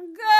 Good.